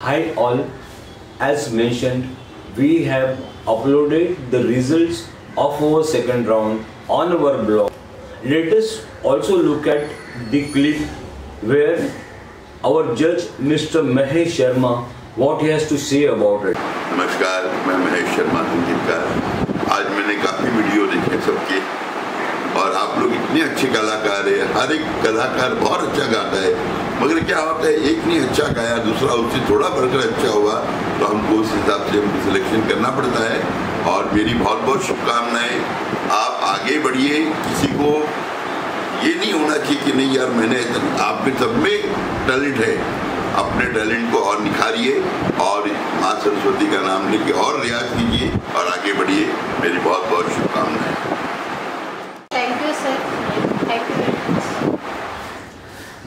Hi all, as mentioned, we have uploaded the results of our second round on our blog. Let us also look at the clip where our judge Mr. Mahesh Sharma what he has to say about it. नमस्कार मैं महेश शर्मा संगीतकार आज मैंने काफ़ी video देखे सबके और आप लोग इतने अच्छे कलाकार हैं हर एक कलाकार बहुत अच्छा गाता है मगर क्या होता है एक नहीं अच्छा गाया, दूसरा उससे थोड़ा बढ़कर अच्छा हुआ तो हमको उस हिसाब से हमको सिलेक्शन करना पड़ता है। और मेरी बहुत बहुत शुभकामनाएँ। आप आगे बढ़िए, किसी को ये नहीं होना चाहिए कि नहीं यार, मैंने आप में सब में टैलेंट है। अपने टैलेंट को और निखारिए और माँ सरस्वती का नाम लेके और रियाज कीजिए और आगे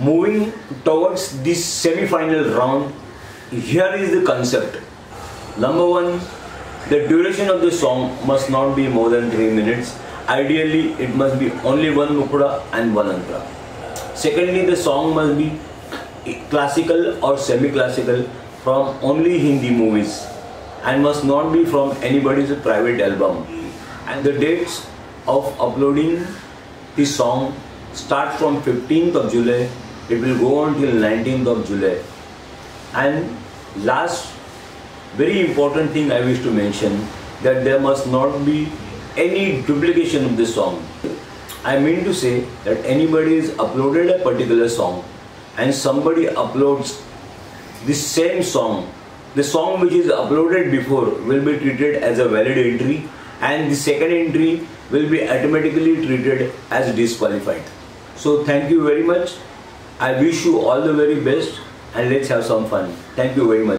Moving towards this semi-final round, here is the concept. Number one, the duration of the song must not be more than three minutes. Ideally, it must be only one mukhda and one antara. Secondly, the song must be classical or semi-classical from only Hindi movies and must not be from anybody's private album. And the dates of uploading the song start from 15th of July. It will go on till 19th of July. And last, very important thing I wish to mention that there must not be any duplication of this song. I mean to say that anybody has uploaded a particular song and somebody uploads the same song, the song which is uploaded before will be treated as a valid entry and the second entry will be automatically treated as disqualified. So thank you very much. I wish you all the very best and let's have some fun. Thank you very much.